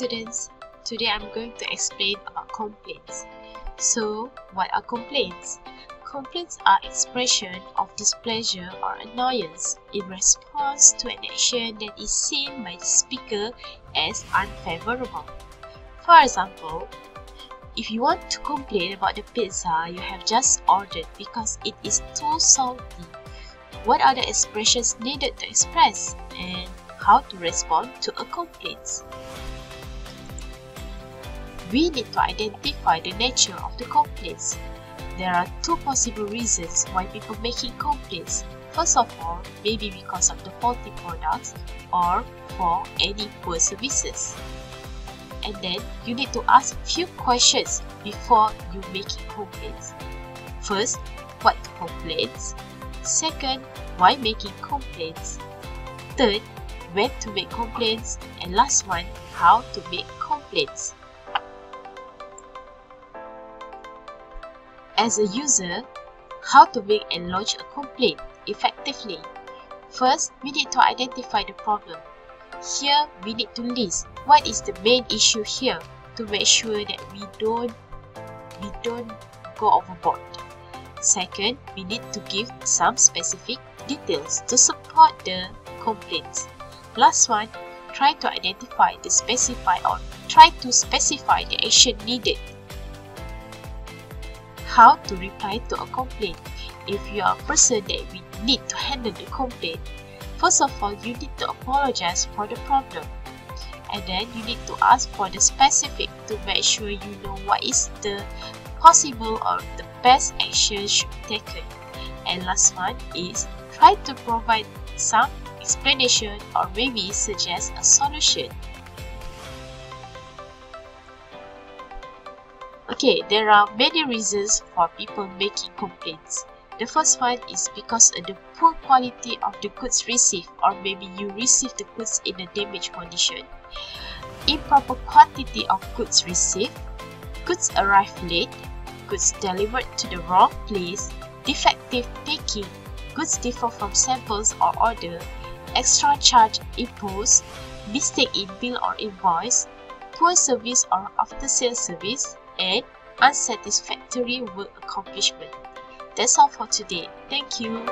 Today I'm going to explain about complaints. So, what are complaints? Complaints are expression of displeasure or annoyance in response to an action that is seen by the speaker as unfavorable. For example, if you want to complain about the pizza you have just ordered because it is too salty, what are the expressions needed to express and how to respond to a complaint? We need to identify the nature of the complaints. There are two possible reasons why people making complaints. First of all, maybe because of the faulty products or for any poor services. And then you need to ask few questions before you making complaints. First, what complaints? Second, why making complaints? Third, when to make complaints? And last one, how to make complaints. As a user, how to make and launch a complaint effectively. First, we need to identify the problem. Here, we need to list what is the main issue here to make sure that we don't we don't go overboard. Second, we need to give some specific details to support the complaints. Last one, try to identify the specify or try to specify the action needed how to reply to a complaint. If you are a person that we need to handle the complaint, first of all, you need to apologize for the problem. And then you need to ask for the specific to make sure you know what is the possible or the best action should be taken. And last one is try to provide some explanation or maybe suggest a solution. Okay, there are many reasons for people making complaints. The first one is because of the poor quality of the goods received or maybe you receive the goods in a damaged condition. Improper quantity of goods received, goods arrive late, goods delivered to the wrong place, defective packing, goods differ from samples or order, extra charge imposed, mistake in bill or invoice, poor service or after sales service, and unsatisfactory work accomplishment. That's all for today. Thank you.